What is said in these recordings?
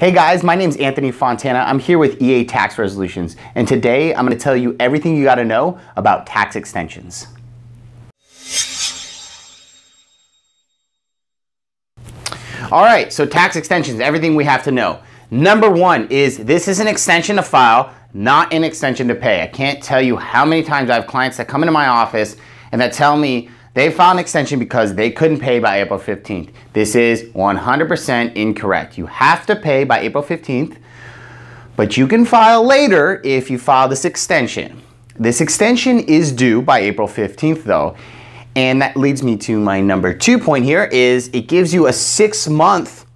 Hey guys, my name is Anthony Fontana. I'm here with EA Tax Resolutions, and today I'm going to tell you everything you got to know about tax extensions. All right, so tax extensions, everything we have to know. Number one is this is an extension to file, not an extension to pay. I can't tell you how many times I have clients that come into my office and that tell me they filed an extension because they couldn't pay by April 15th. This is 100% incorrect. You have to pay by April 15th, but you can file later if you file this extension. This extension is due by April 15th though. And that leads me to my number two point here is it gives you a six month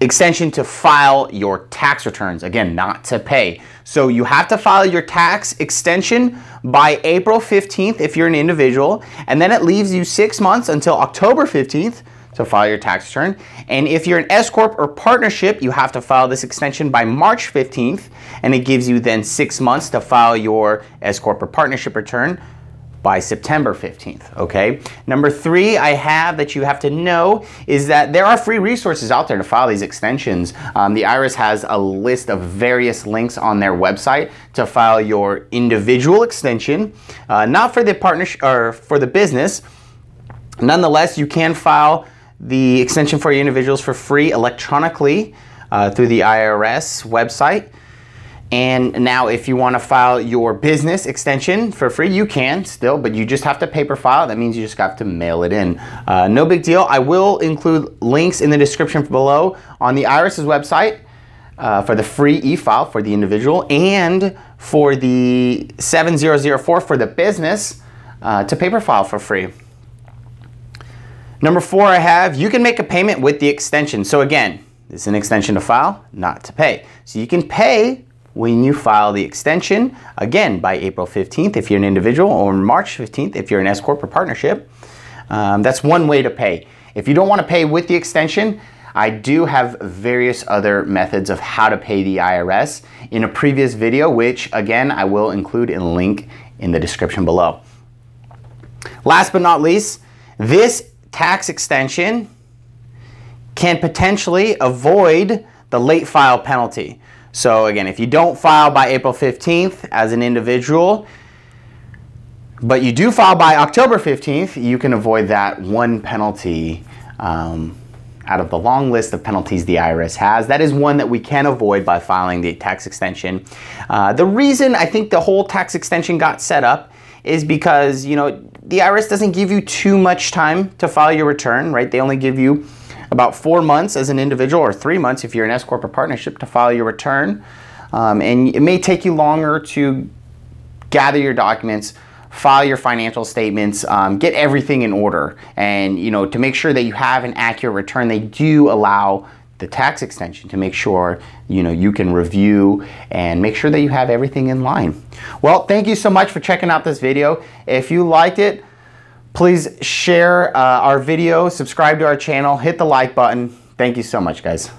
extension to file your tax returns. Again, not to pay. So you have to file your tax extension by April 15th if you're an individual, and then it leaves you six months until October 15th to file your tax return. And if you're an S Corp or partnership, you have to file this extension by March 15th, and it gives you then six months to file your S Corp or partnership return by September 15th, okay? Number three I have that you have to know is that there are free resources out there to file these extensions. Um, the IRS has a list of various links on their website to file your individual extension, uh, not for the partnership or for the business. Nonetheless, you can file the extension for your individuals for free electronically uh, through the IRS website. And now if you want to file your business extension for free, you can still, but you just have to paper file. That means you just have to mail it in. Uh, no big deal. I will include links in the description below on the IRS's website uh, for the free e-file for the individual and for the 7004 for the business uh, to paper file for free. Number four I have, you can make a payment with the extension. So again, this is an extension to file, not to pay. So you can pay when you file the extension, again, by April 15th if you're an individual or March 15th if you're an S Corp or partnership. Um, that's one way to pay. If you don't want to pay with the extension, I do have various other methods of how to pay the IRS in a previous video, which again, I will include in a link in the description below. Last but not least, this tax extension can potentially avoid the late file penalty. So again, if you don't file by April 15th as an individual, but you do file by October 15th, you can avoid that one penalty um, out of the long list of penalties the IRS has. That is one that we can avoid by filing the tax extension. Uh, the reason I think the whole tax extension got set up is because, you know, the IRS doesn't give you too much time to file your return, right? They only give you about four months as an individual or three months if you're an S Corp or partnership to file your return. Um, and it may take you longer to gather your documents, file your financial statements, um, get everything in order. And you know, to make sure that you have an accurate return, they do allow the tax extension to make sure you know you can review and make sure that you have everything in line. Well, thank you so much for checking out this video. If you liked it, Please share uh, our video, subscribe to our channel, hit the like button. Thank you so much, guys.